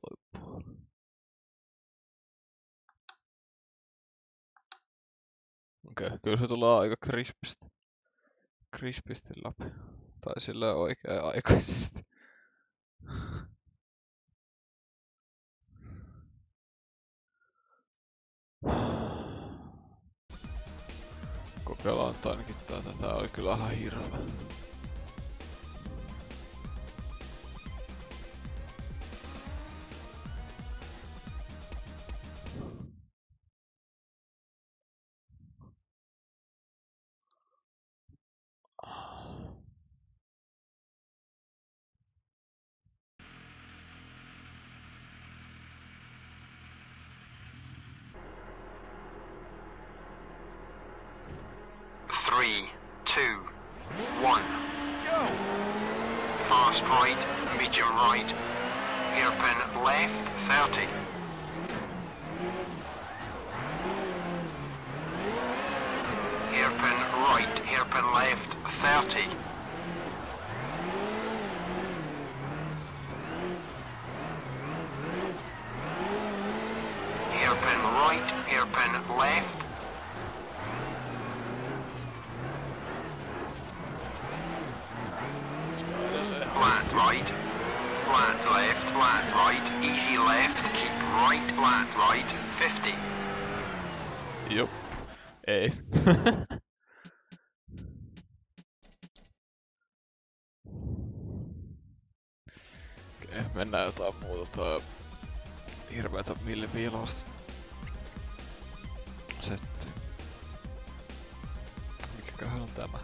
Toi puoli. Okei, okay, kyllä se tulee aika krispisti. Krispisti läpi. Tai sillä oikea-aikaisesti. Kokeillaan ainakin tätä. Tää oli kyllä ihan hirveä. Hairpin left, flat right, flat left, flat right, easy left, keep right, flat right, 50. Jop. Ei. Eh. Okei, mennään jotain muuta. Tuo hirveetä villiviilos. Tämä?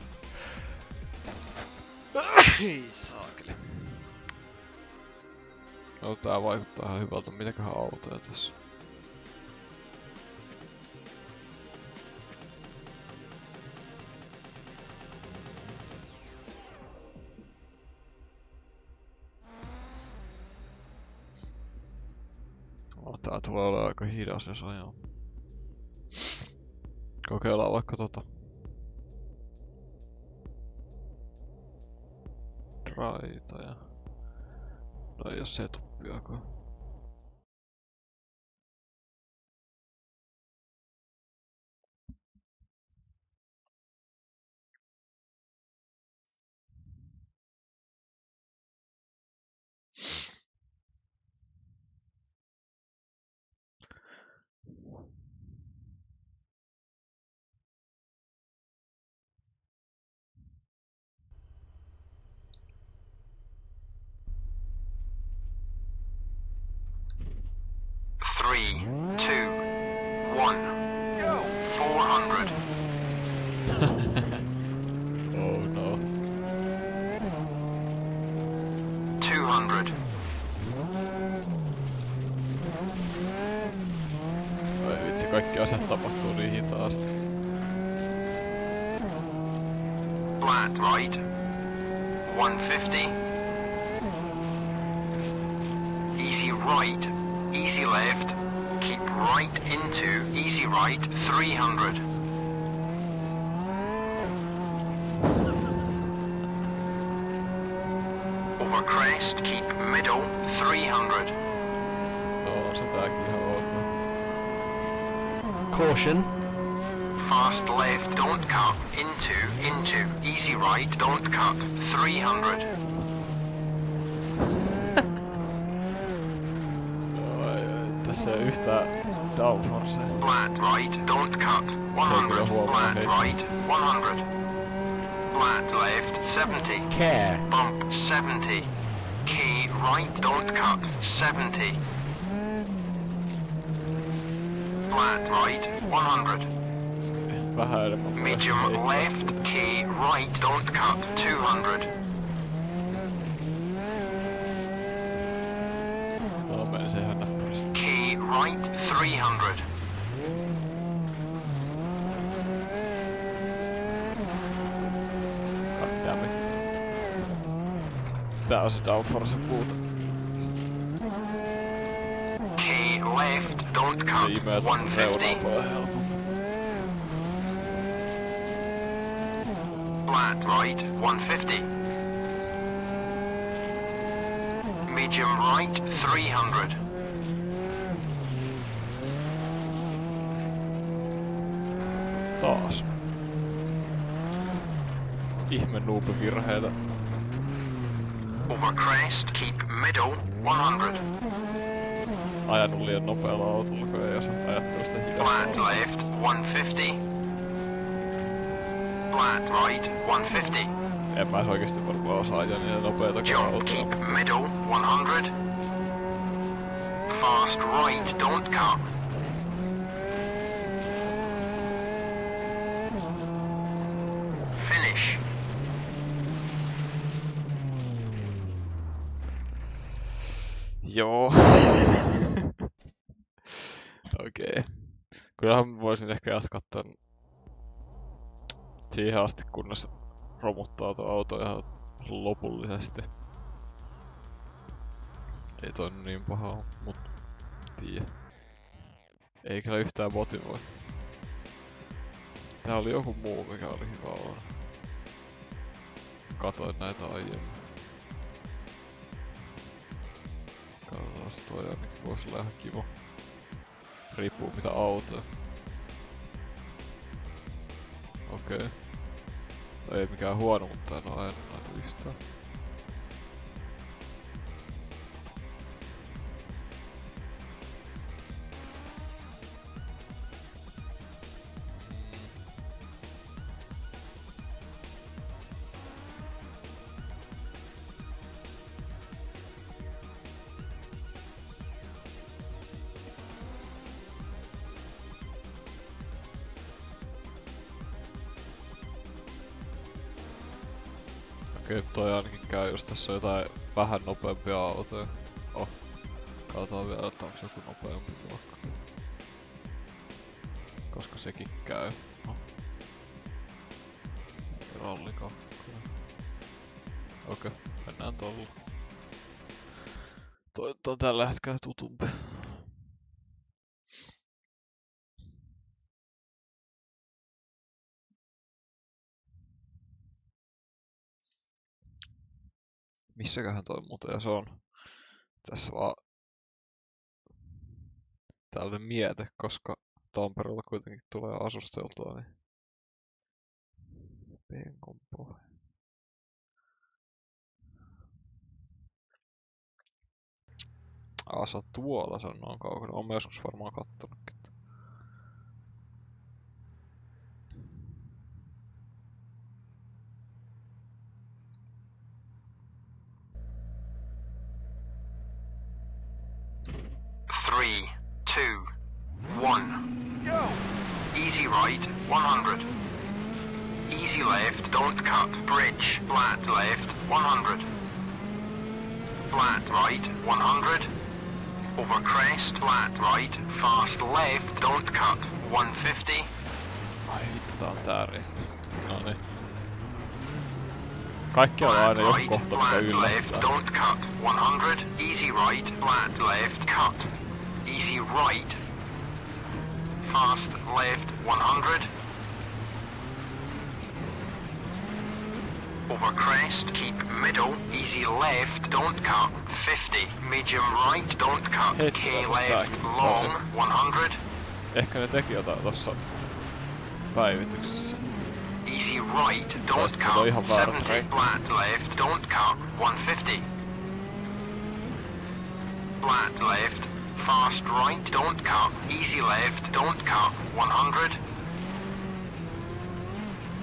Ei saakeli. No tää vaikuttaa ihan hyvältä. Mitäköhän autoja tässä? No, tää tulee olemaan aika hidas jos ajaa. Kokeillaan vaikka tota. Raita ja... No ei oo setuppiakaan. Three, two, one. Go! 400. Oh no. 200. Ai vitsi, kaikki asiat tapahtuu niin hitaasti. Flat right. 150. Easy right. Easy left. Keep right into easy right. 300. Over crest. Keep middle. 300. No on se tääkin ihan ok. Caution. Fast left. Don't cut. Into. Into. Easy right. Don't cut. 300. No, ei, ei, tässä ei oo yhtään downforcea. Flat right, don't cut. 100. huomaa Flat right, 100. Flat left, 70. Care. Bump, 70. Key right, don't cut. 70. Flat right, 100. Vähän enemmän. kuin Medium left, key right, don't cut. 200. No meni se ihan näppärästi. Key right, 300. Goddammit. Tää on se downforce puute. Key left, don't Se cut. imee tuon reunaan 150. flat right, 150. Medium right, 300. Ihme noob-virheitä. Over crest, keep middle, 100. Ajanut liian nopealla autolla, kun ei osaa ajattella sitä hidasta Flat left, 150. Flat right, 150. En mä oikeesti varmaan osaa ajaa niin nopeeta Jump, autoa. keep middle, 100. Fast right, don't cut. Finish. Joo. Okei. Okay. Kyllähän mä voisin ehkä jatkaa tän siihen asti, kunnes romuttaa tuo auto ihan lopullisesti. Ei toi niin paha oo, mut tiiä. Ei kyllä yhtään motivoi. Tää oli joku muu, mikä oli hyvä olla. Katoin näitä aiemmin. Katsotaan, toi ainakin voisi olla ihan kiva. Riippuu mitä autoa. Okei. Okay. Toi ei mikään huono, mutta en oo ajanut näitä yhtään. Okei, okay, toi ainakin käy, jos tässä on jotain vähän nopeampia autoja. Oh. Katsotaan vielä, että onko joku nopeampi vaikka. Koska sekin käy. No. Rallikakkoja. Okei, mennään tolla. Toi on tällä hetkellä tutumpi. Missäköhän toi muuten se on? Tässä vaan tällainen miete, koska Tampereella kuitenkin tulee asusteltua, niin Penkon pohja. Asa tuolla, se on noin kaukana. Olen joskus varmaan kattonutkin. Three, two, one. Go! Easy right, 100. Easy left, don't cut. Bridge, flat left, 100. Flat right, 100. Over crest, flat right, fast left, don't cut. 150. Ai vittu, tää on tää reitti. No niin. Kaikki on aina joku kohta, mikä flat left, yllättää. don't cut. 100. Easy right, flat left, cut. Easy right. Fast left, 100. Over crest, keep middle. Easy left, don't cut. 50. Medium right, don't cut. Hit K left, stack. long, 100. Ehkä ne teki jotain tossa päivityksessä. Easy right, don't cut. ihan 70. reitit. Flat left, don't cut. 150. Flat left, fast right, don't cut. Easy left, don't cut. 100.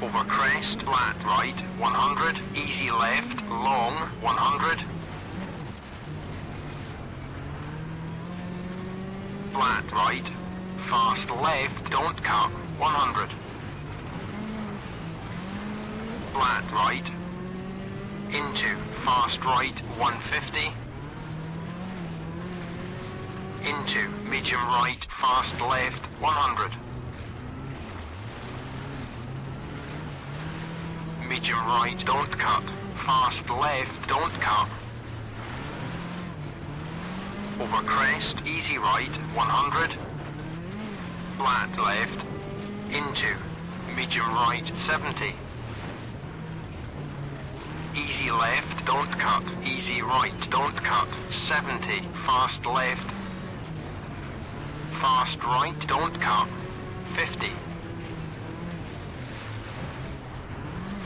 Over crest, flat right, 100. Easy left, long, 100. Flat right, fast left, don't cut. 100. Flat right. Into fast right 150. Into medium right fast left 100. Medium right don't cut. Fast left don't cut. Over crest easy right 100. Flat left. Into medium right 70. easy left, don't cut, easy right, don't cut, 70, fast left, fast right, don't cut, 50,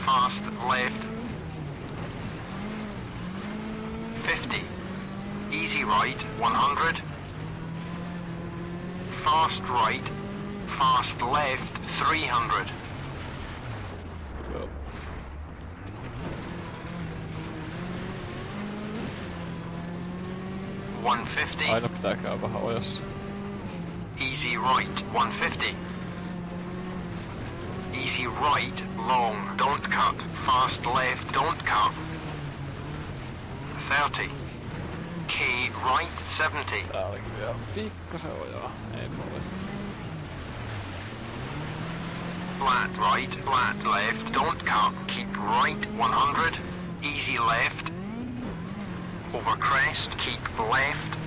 fast left, 50, easy right, 100, fast right, fast left, 300. Joo. One fifty. Aina pitää käydä vähän ojassa. Easy right. One fifty. Easy right. Long. Don't cut. Fast left. Don't cut. Thirty. Key right. Seventy. Tää olikin vielä pikkasen ojaa. Ei ole. Flat right. Flat left. Don't cut. Keep right. One hundred. Easy left. Over crest. Keep left.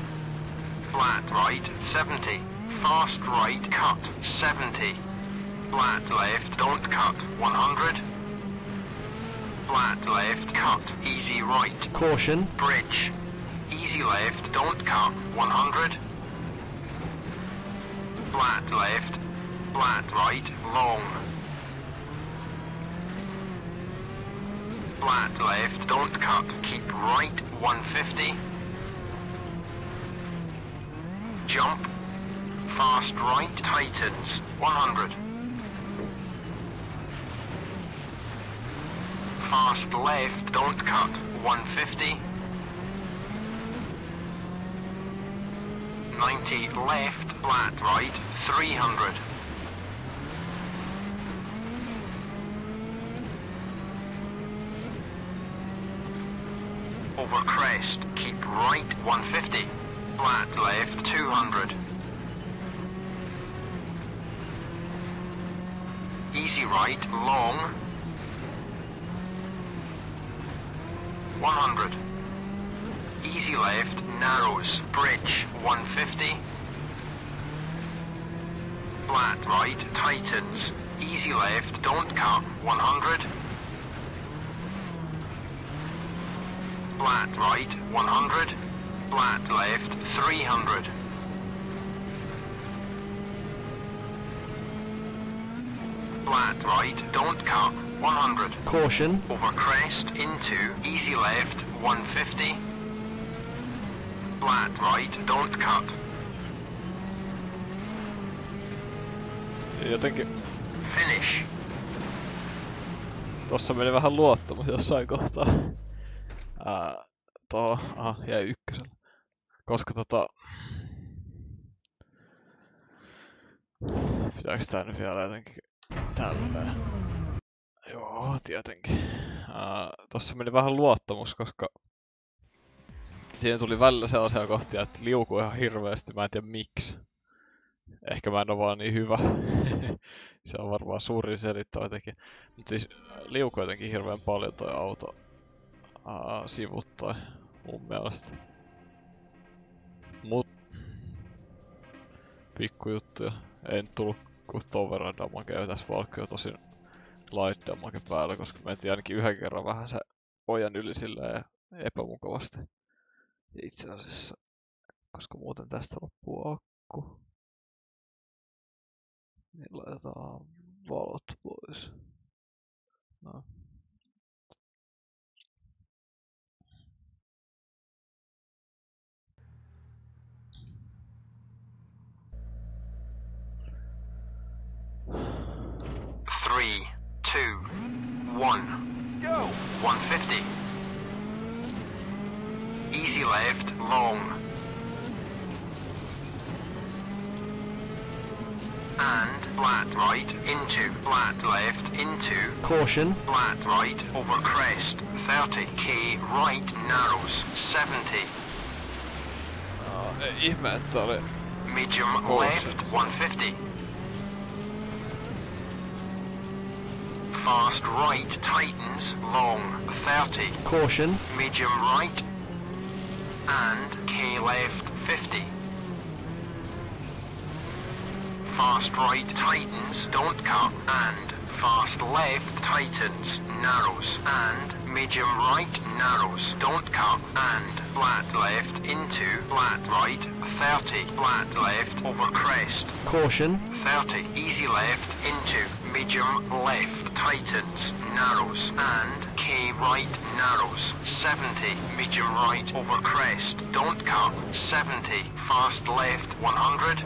Flat right. Seventy. Fast right. Cut. Seventy. Flat left. Don't cut. One hundred. Flat left. Cut. Easy right. Caution. Bridge. Easy left, don't cut. 100. Flat left. Flat right, long. Flat left, don't cut. Keep right, 150. Jump. Fast right, tightens, 100. Fast left, don't cut, 150. 90 left, flat right, 300. Over crest, keep right, 150. Flat left, 200. Easy right, long. 100. Easy left, narrows, bridge, 150. Flat right, tightens. Easy left, don't cut, 100. Flat right, 100. Flat left, 300. Flat right, don't cut, 100. Caution. Over crest, into, easy left, 150. Flat right, don't cut. Jotenkin Finish. tossa meni vähän luottamus jossain kohtaa. Ää, tuohon, aha, jäi ykkösellä. Koska tota... Pitääks tää nyt vielä jotenkin tälleen? Joo, tietenkin. Ää, tossa meni vähän luottamus, koska siihen tuli välillä sellaisia kohtia, että liukui ihan hirveästi, mä en tiedä miksi. Ehkä mä en ole vaan niin hyvä. se on varmaan suurin selittävä tekijä. Mutta siis liukui jotenkin hirveän paljon toi auto ää, sivuttain mun mielestä. Mut pikkujuttuja. Nyt tullut kun ton verran damagea tässä Valkyria tosin light damage päällä, koska mä etin ainakin yhden kerran vähän se ojan yli silleen epämukavasti. Ja itse asiassa, koska muuten tästä loppuu akku, niin laitetaan valot pois. No. Three, two, one. Go! 150. Easy left, long. And flat right, into, flat left, into, Caution. flat right, over crest, 30. K right, narrows, 70. No, ei ihme, että oli Medium Oh, left, 150. Fast right, tightens, long, 30. Caution. Medium right. And K left, 50. Fast right, tightens, don't cut. And fast left tightens, narrows, and medium right narrows, don't cut, and flat left into flat right, 30, flat left over crest, Caution. 30, easy left into medium left tightens, narrows, and K right narrows, 70, medium right over crest, don't cut, 70, fast left 100,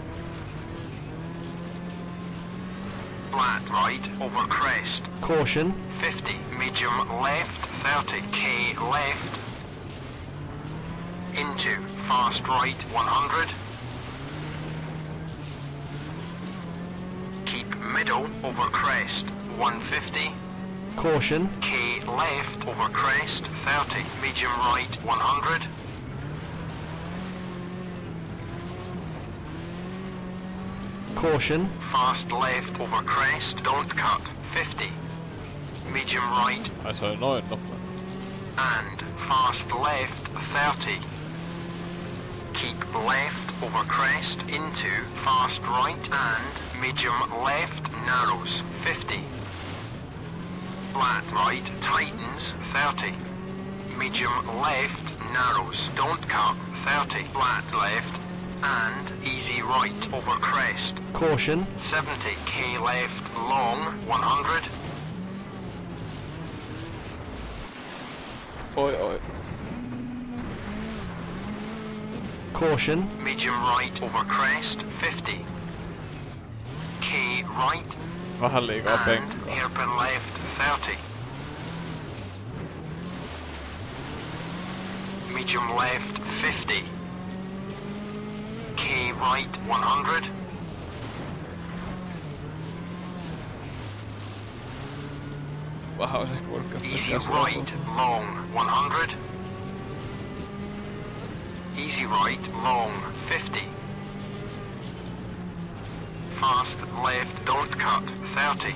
flat right over crest, Caution. 50, medium left. 30, K left, into fast right 100, keep middle over crest 150, Caution. K left over crest 30, medium right 100, Caution. fast left over crest, don't cut 50, medium right Ai se oli noin nopea. and fast left 30. Keep left over crest into fast right and medium left narrows 50. Flat right tightens 30. Medium left narrows don't cut 30. Flat left and easy right over crest Caution. 70 K left long 100. Oi oi. Caution. Medium right over crest, 50. K right Vähän liikaa penkkaa. hairpin left, 30. Medium left, 50. K right, 100. Vähän olisi ehkä voinut Easy right, long, 100. Easy right, long, 50. Fast left, don't cut, 30.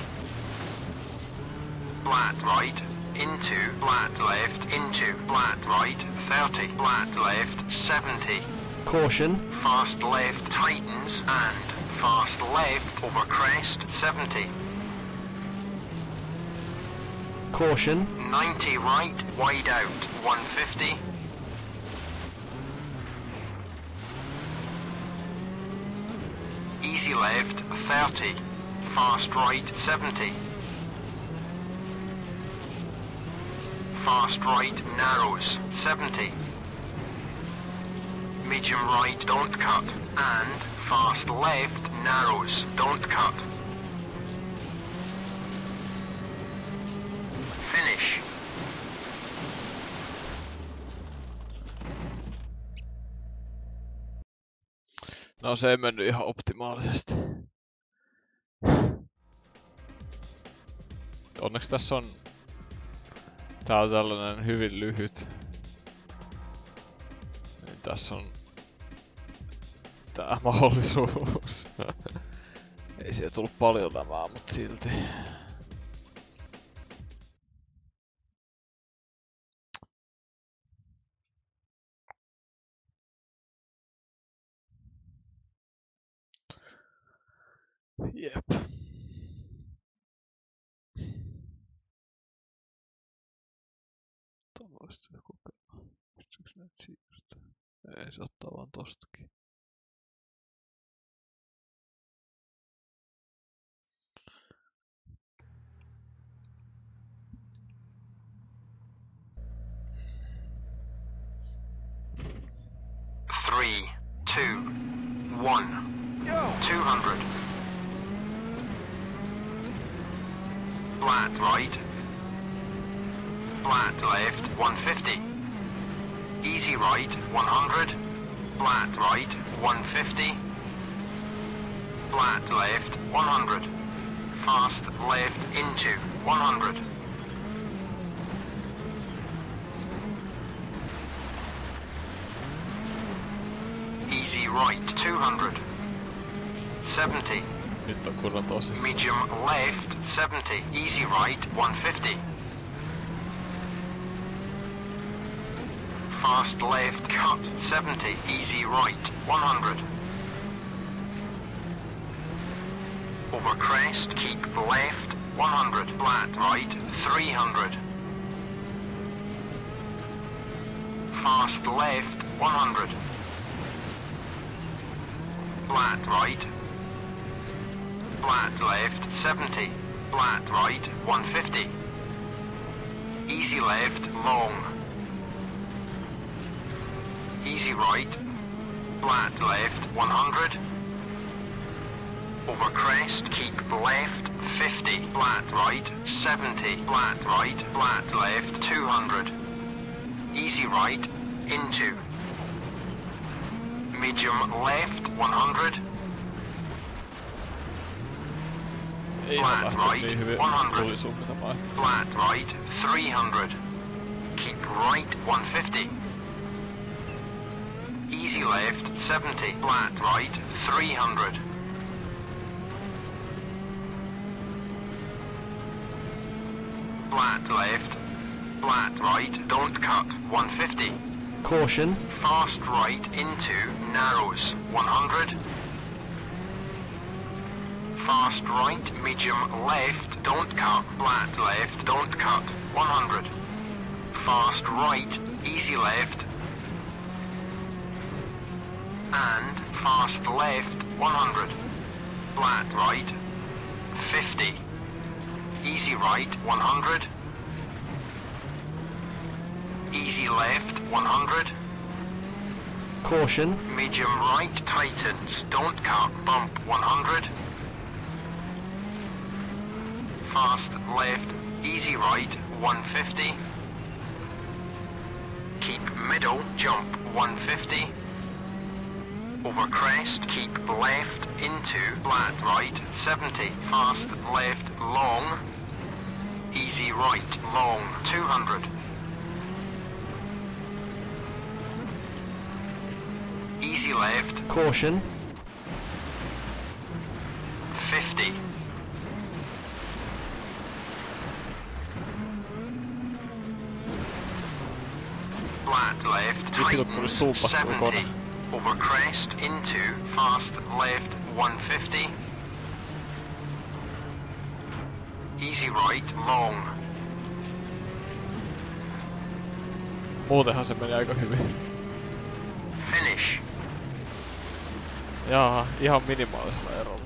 Flat right, into, flat left, into, flat right, 30. Flat left, 70. Caution. Fast left tightens and fast left over crest, 70. Caution. 90 right, wide out, 150. Easy left, 30. Fast right, 70. Fast right, narrows, 70. Medium right, don't cut. And fast left, narrows, don't cut. No se ei mennyt ihan optimaalisesti. Onneksi tässä on... Tää on tällainen hyvin lyhyt. Niin tässä on... Tää mahdollisuus. ei sieltä tullut paljon lämää, mutta silti. Jep. Tuon voisi se kokeilla. Pystyykö näitä siirtää? Ei, se ottaa vaan tostakin. Right, 100. Flat right, 150. Flat left, 100. Fast left into, 100. Easy right, 200. 70. Nyt on kunnon tosissaan. Medium left, 70. Easy right, 150. Fast left, cut, 70. Easy right, 100. Over crest, keep left, 100. Flat right, 300. Fast left, 100. Flat right. Flat left, 70. Flat right, 150. Easy left, long. Easy right. Flat left, 100. Over crest, keep left, 50. Flat right, 70. Flat right, flat left, 200. Easy right, into. Medium left, 100. Flat right, 100. Flat right, 300. Keep right, 150. Easy left, 70. Flat right, 300. Flat left. Flat right, don't cut, 150. Caution. Fast right into narrows, 100. Fast right, medium left, don't cut. Flat left, don't cut, 100. Fast right, easy left. And fast left, 100. Flat right, 50. Easy right, 100. Easy left, 100. Caution. Medium right tightens, don't cut, bump 100. Fast left, easy right 150. Keep middle, jump 150. Over crest, keep left into flat right 70. Fast left, long. Easy right, long 200. Easy left, Caution. 50. Flat left, tightens, 70. Over crest, into, fast left, 150. Easy right, long. Muutenhan se meni aika hyvin. Finish. Jaa, ihan minimaalisella erolla.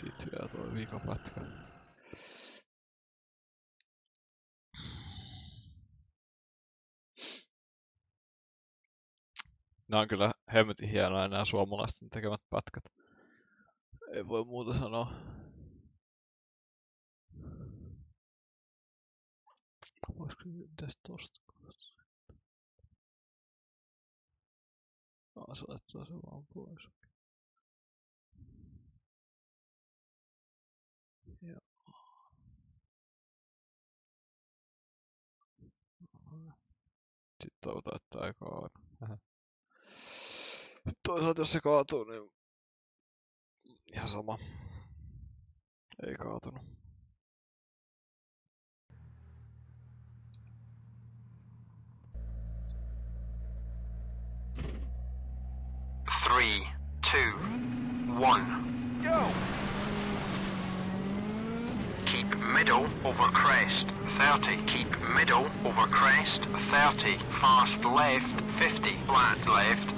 Sitten vielä tuo vikapätkä. Nämä on kyllä hemmetin hienoja nämä suomalaisten tekemät pätkät. Ei voi muuta sanoa. Voisiko mitäs tosta? Aa, se laittaa se vaan pois. Joo. Sitten toivotaan, että tää ei kaadu. Toisaalta jos se kaatuu, niin ihan sama. Ei kaatunut. Three, two, one. Go! Middle over crest, 30. Keep middle over crest, 30. Fast left, 50. Flat left.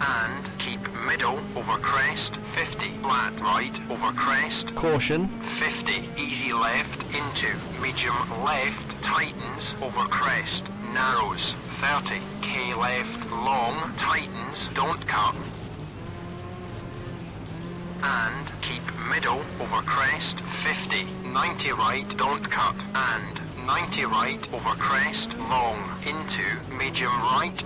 And keep middle over crest, 50. Flat right over crest, Caution. 50. Easy left into. Medium left tightens over crest. Narrows. 30. K left long tightens. Don't cut. And keep middle over crest. 50. 90 right. Don't cut. And 90 right over crest. Long. Into. Medium right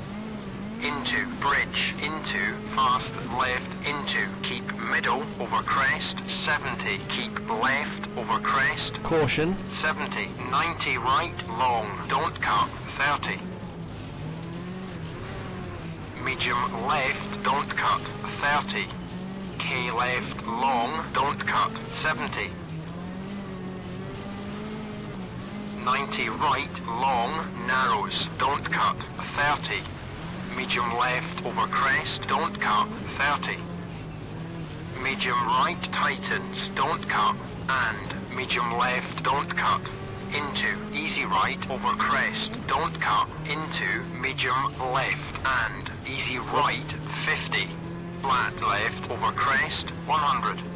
into, bridge, into, fast, left, into, keep middle, over crest, 70, keep left, over crest, Caution. 70, 90 right, long, don't cut, 30. medium left, don't cut, 30. K left, long, don't cut, 70. 90 right, long, narrows, don't cut, 30. Medium left, over crest, don't cut, 30. Medium right, tightens, don't cut, and medium left, don't cut. Into, easy right, over crest, don't cut, into, medium left, and easy right, 50. Flat left, over crest, 100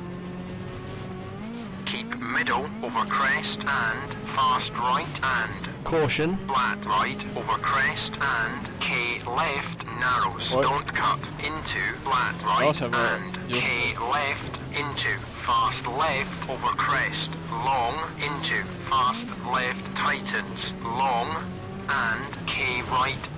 keep middle over crest and fast right and Caution. flat right over crest and K left narrows. Oi. Don't cut into flat right and K left into fast left over crest long into fast left tightens long and K right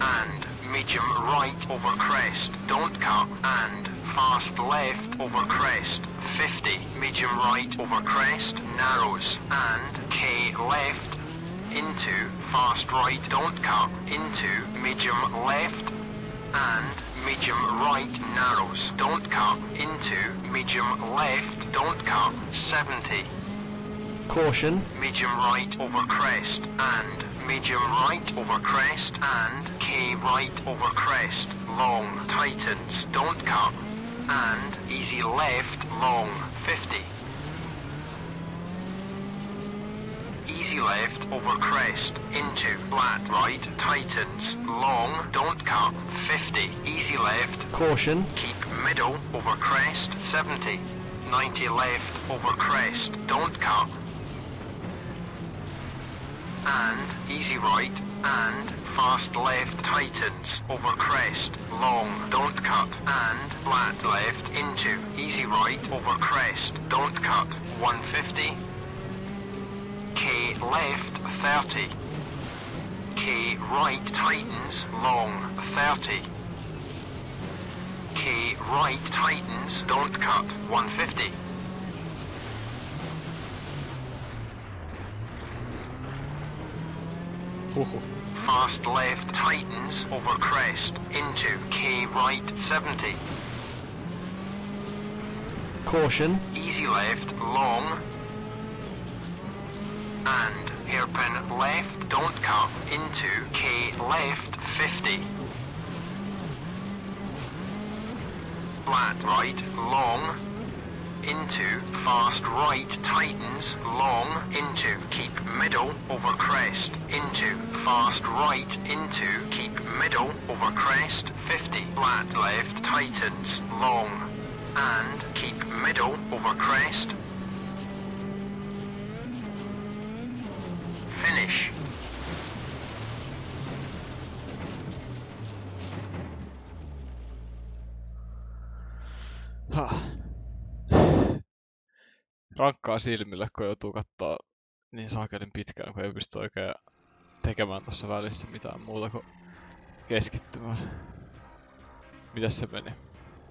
and medium right over crest, don't cut, and fast left over crest, 50, medium right over crest, narrows, and K left, into fast right, don't cut, into medium left, and medium right narrows, don't cut, into medium left, don't cut, 70, Caution. medium right over crest and medium right over crest and K right over crest long tightens don't cut and easy left long 50 easy left over crest into flat right tightens long don't cut 50 easy left Caution. Keep middle over crest, 70. 90 left over crest, don't cut. And easy right, and fast left tightens over crest, long, don't cut. And flat left into easy right over crest, don't cut. 150. K left, 30. K right tightens, long, 30. K right tightens, don't cut, 150. Fast left tightens over crest into K right 70. Caution. Easy left long and hairpin left don't cut into K left 50. Flat right long into fast right tightens long into keep middle over crest. Into fast right into keep middle over crest. 50 flat left tightens long. And keep middle over crest. Finish. Hah. Rankkaa silmille, kun joutuu katsoa niin saakelin pitkään, kun ei pysty oikein tekemään tuossa välissä mitään muuta kuin keskittymään. Mitäs se meni?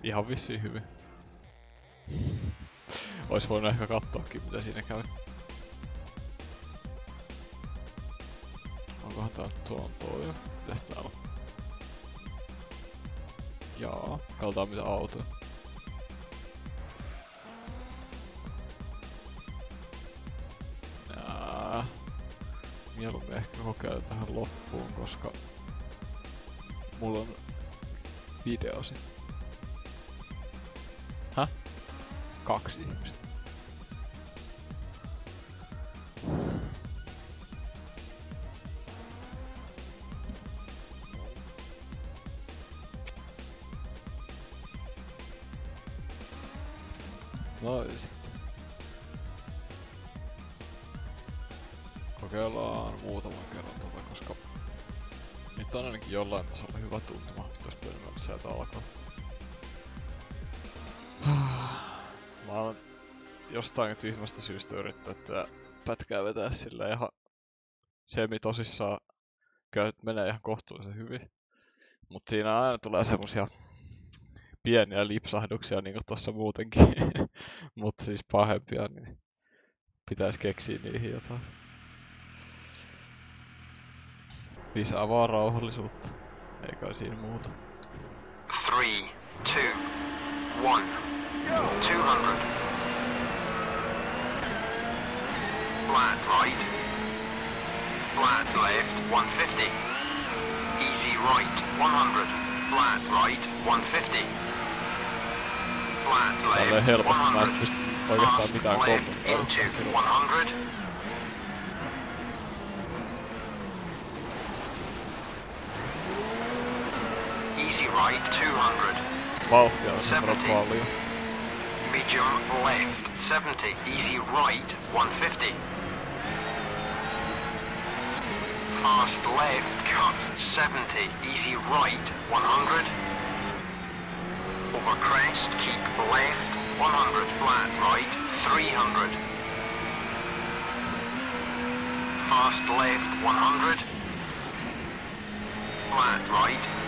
Ihan vissiin hyvin. Ois voinut ehkä katsoakin, mitä siinä käy. Onkohan tää tuo jo? Mitäs täällä on? Jaa, katsotaan mitä autoja. Mieluummin ehkä kokeilen tähän loppuun, koska mulla on video sit. Häh? Kaksi ihmistä. Mä oon jostain tyhmästä syystä yrittänyt tätä pätkää vetää sillä ihan semi tosissaan kyllä menee ihan kohtuullisen hyvin. Mut siinä aina tulee semmosia pieniä lipsahduksia niinku tossa muutenkin. Mutta siis pahempia, niin pitäisi keksiä niihin jotain. Lisää vaan rauhallisuutta. Ei kai siinä muuta. Three, two, one, 200. Flat right. Flat left, 150. Easy right, 100. Flat right, 150. Flat left, helposti mä en 100. Fast left into 100. Easy right, 200. Vauhtia on sen 70. paljon. Medium left, 70. Easy right, 150. Fast left, cut, 70. Easy right, 100. Over crest, keep left, 100. Flat right, 300. Fast left, 100. Flat right,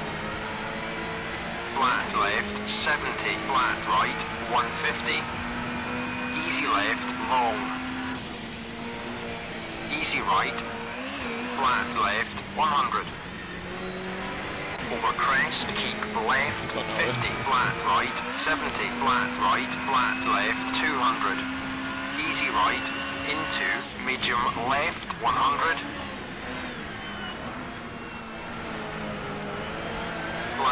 Flat left, 70. Flat right, 150. Easy left, long. Easy right. Flat left, 100. Over crest, keep left, 50. Flat right, 70. Flat right, flat left, 200. Easy right, into medium left, 100. Flat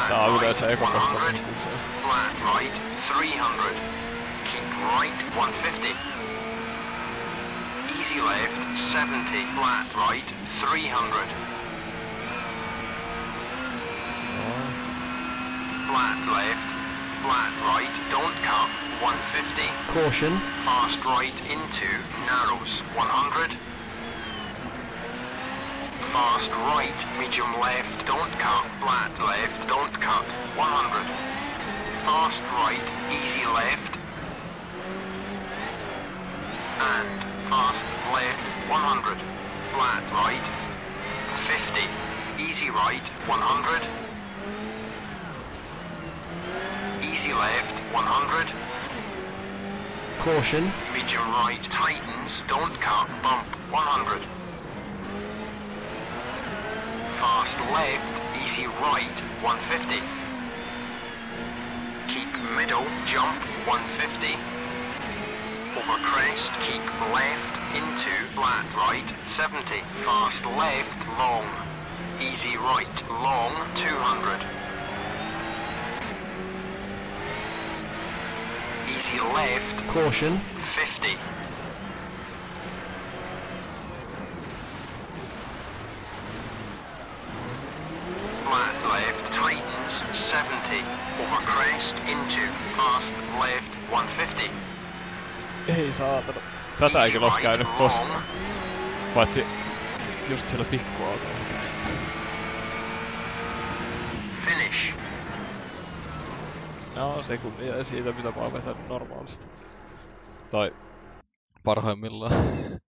Tää on yleensä right, eka kohta 100. Flat right, 300. Keep right, 150. Easy left, 70. Flat right, 300. Flat left, flat right, don't cut, 150. Caution. Fast right into narrows, 100. Fast right, medium left, don't cut, flat left, don't cut, 100. Fast right, easy left. And fast left, 100. Flat right, 50. Easy right, 100. Easy left, 100. Caution. Medium right tightens, don't cut, bump, 100. Fast left, easy right, 150. Keep middle, jump, 150. Over crest, keep left, into flat right, 70. Fast left, long. Easy right, long, 200. Easy left, Caution. 50. Ei saatana. Tätä ei kyllä oo right, käynyt koskaan. Paitsi just siellä pikkuautolla. Finish. No sekunnin jäi siitä mitä mä oon vetänyt normaalisti. Tai parhaimmillaan.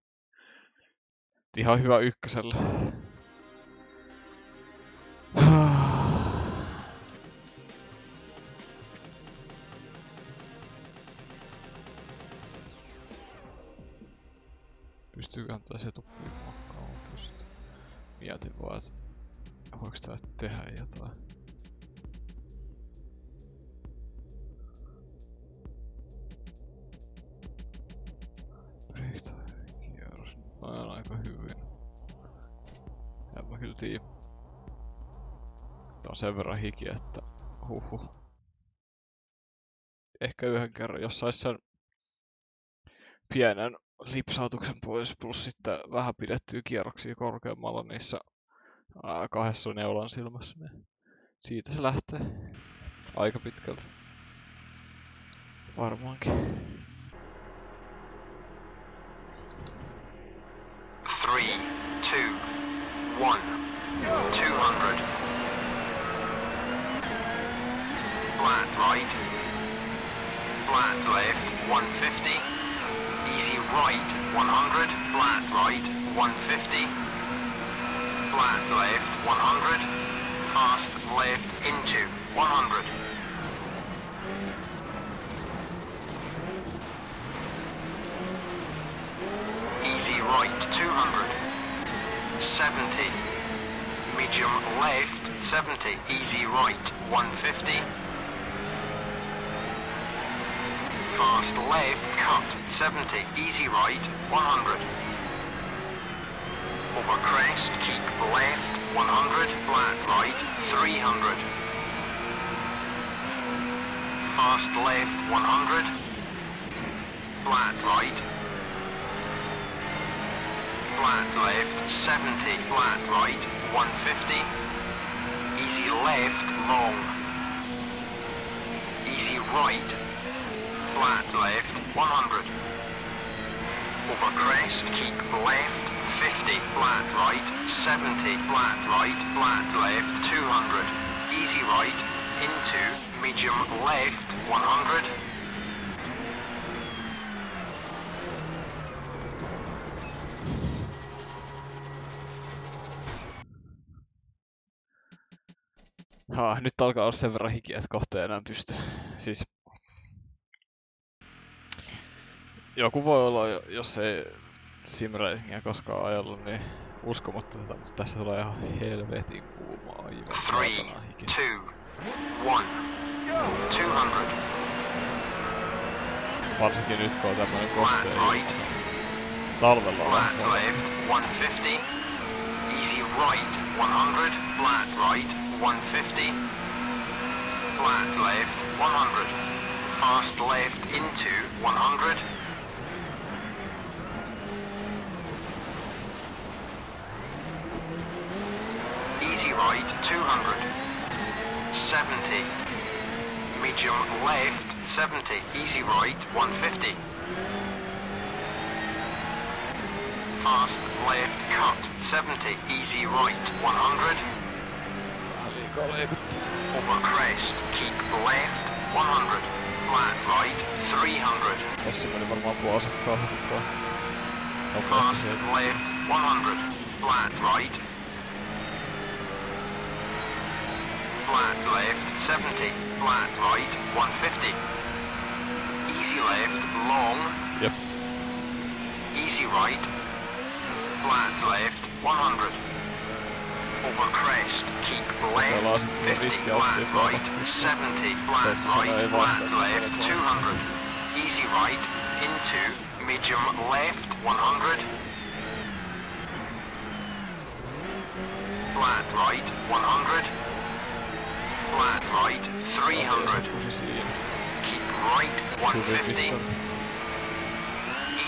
Ihan hyvä ykkösellä. Pystyyköhän tää se tuppiin makkaamaan pystyy. Mietin vaan, että voiko tää tehdä jotain. Breaktime-kierros. Ajan aika hyvin. En mä kyllä tiedä. Tää on sen verran hiki, että huhu. Ehkä yhden kerran, jos sais sen pienen lipsautuksen pois, plus sitten vähän pidettyä kierroksia korkeammalla niissä ää, kahdessa neulan silmässä, niin siitä se lähtee aika pitkälti. Varmaankin. Three, two, one, 200. Flat right. Flat left, 150. Easy right, 100. Flat right, 150. Flat left, 100. Fast left into 100. Easy right, 200. 70. Medium left, 70, easy right, 150. Fast left, cut, 70, easy right, 100. Over crest, keep left, 100, flat right, 300. Fast left, 100. Flat right. Flat left, 70, flat right, 150. Easy left, long. Easy right, flat left, 100. Over crest, keep left, 50, flat right, 70, flat right, flat left, 200. Easy right, into, medium left, 100. Ha, ah, nyt alkaa olla sen verran hiki, että kohta ei enää pysty. Siis... Joku voi olla, jo- jos ei simracingia koskaan ajellut, niin uskomatta tätä, mutta tässä tulee ihan helvetin kuumaa aivan Three, saatana hiki. two, one, 200. Varsinkin nyt kun on tämmönen Flat kostea. right, Talvella on flat left, 150. Easy right, 100. Flat right, 150. Flat left, 100. Fast left into 100. Easy right, 200. 70. Medium left, 70. Easy right, 150. Fast left cut, 70. Easy right, 100. vähän liikaa liikuttaa. Over crest, keep left, 100. Flat right, 300. Tässä meni varmaan puoli sakkaa hukkaan. Nopeasti Fast left, 100. Flat right. Flat left, 70. Flat right, 150. Easy left, long. Yep. Easy right. Flat left, 100. Over crest, keep left, sitten 50. riskialttiit Flat right, 70. Flat Toivottavasti sana ei right, flat left, 200. Easy right, into, medium left, 100. Flat right, 100. Flat right, 300. Kusi siinä. Keep right, 150.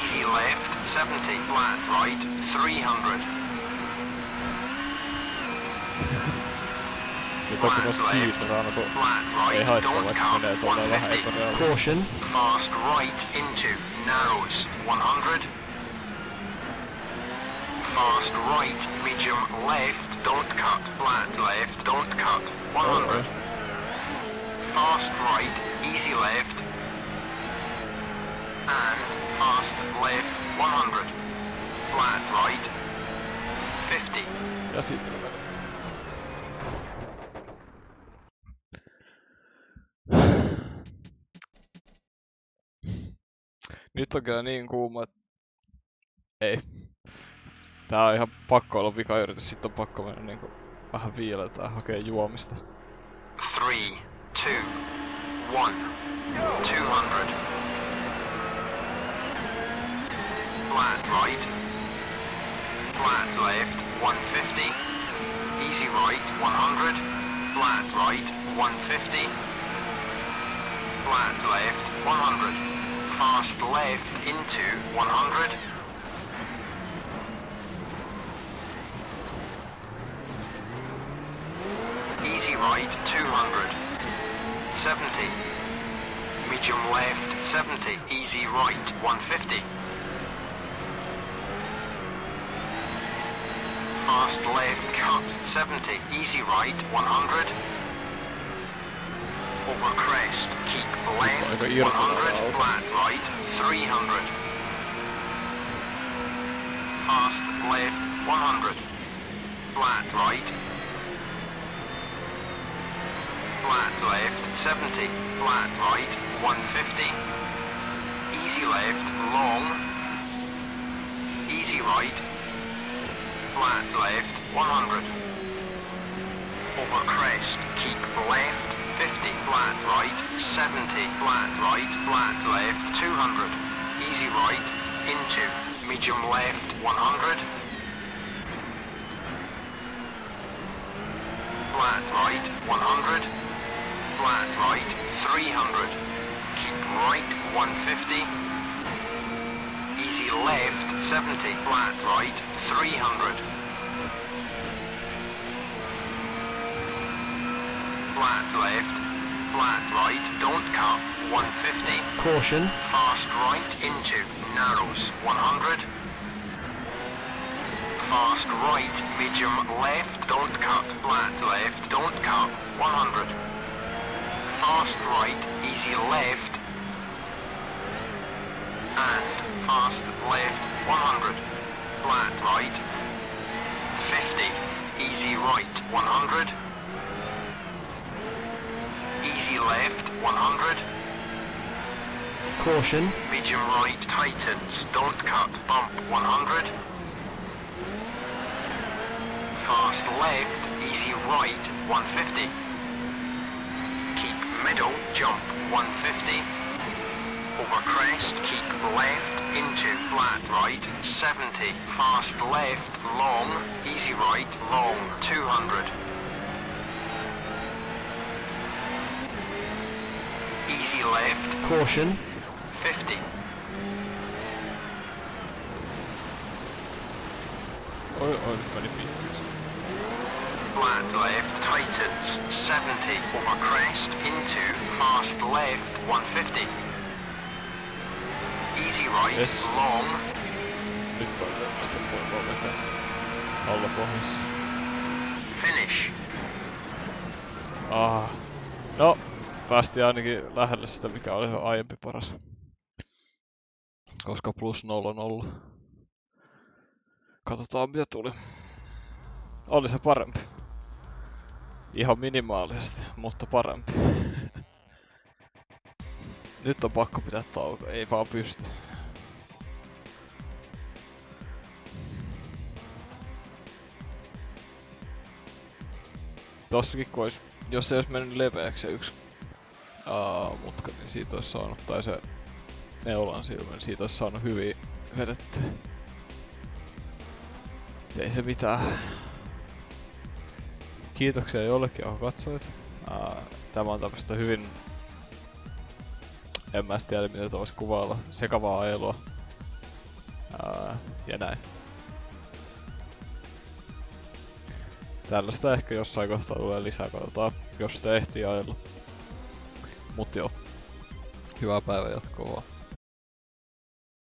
Easy left, 70. Flat right, 300. Nyt on kun on speedrun, kun Flat ei right, haittaa, don't vaikka cut, menee tolleen vähän 150. Caution. Fast right into narrows 100. Fast right, medium left, don't cut. Flat left, don't cut 100. Fast right, easy left. And fast left 100. Flat right 50. Ja sitten. Nyt on kyllä niin kuuma, että ei. Tää on ihan pakko olla vikayritys, sit on pakko mennä niinku vähän viiletään hakee juomista. Three, two, one, 200. Flat right. Flat left, 150. Easy right, 100. Flat right, 150. Flat left, 100. Fast left into 100. Easy right, 200. 70. Medium left, 70. Easy right, 150. Fast left, cut, 70. Easy right, 100. Over crest, keep left, 100. Flat right, 300. Fast left, 100. Flat right, Flat left, 70. Flat right, 150. Easy left, long. Easy right. Flat left, 100. over crest, keep left, 50, flat right, 70, flat right, flat left, 200, easy right, into, medium left, 100, flat right, 100, flat right, 300, keep right, 150, easy left, 70, flat right, 300, flat left, flat right, don't cut, 150, Caution. fast right into, narrows, 100, fast right, medium left, don't cut, flat left, don't cut, 100, fast right, easy left, and fast left, 100, flat right, 50, easy right, 100, easy left, 100, Caution. medium right, tightens, don't cut, bump, 100, fast left, easy right, 150, keep middle, jump, 150, over crest, keep left, into flat right, 70, fast left, long, easy right, long, 200. Easy left, Caution. 50. Oi, oi, nyt meni pitkäksi. Flat left, tightens, 70, over crest, into, fast left, 150. Easy right, Yes. long, Nyt on varmasti voi vetää. Olla pohjassa. finish. Ah. No, päästiin ainakin lähelle sitä, mikä oli se aiempi paras. Koska plus 0 0. Katsotaan mitä tuli. Oli se parempi. Ihan minimaalisesti, mutta parempi. Nyt on pakko pitää tauko, ei vaan pysty. Tossakin kun ois, jos se olisi mennyt leveäksi yksi aa, mutka, niin siitä olisi saanut, tai se neulan silmä, niin siitä olisi saanut hyvin vedetty. Ei se mitään. Kiitoksia jollekin, joka katsoit. Ää, Tämä on tämmöstä hyvin... En mä tiedä, miten tuossa kuvailla. Sekavaa ajelua. Ja näin. Tällaista ehkä jossain kohtaa tulee lisää, katsotaan, jos sitä ehtii ajella. Mut joo. Hyvää päivän jatkoa vaan.